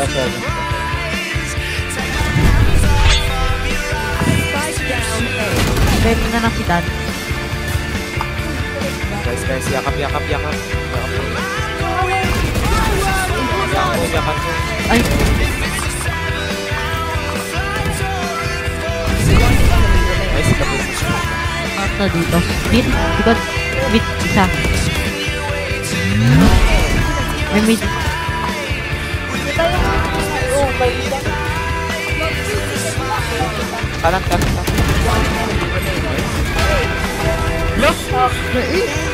That's all. Ready na lang si Dan. Guys, guys, yakap, yakap, yakap. Yakap po. Yakap po, yakap po. Ay! Ay, sila po. Ano dito? Mid? Diba? Mid, isa. May mid. Kanan, kanan, kanan. Look!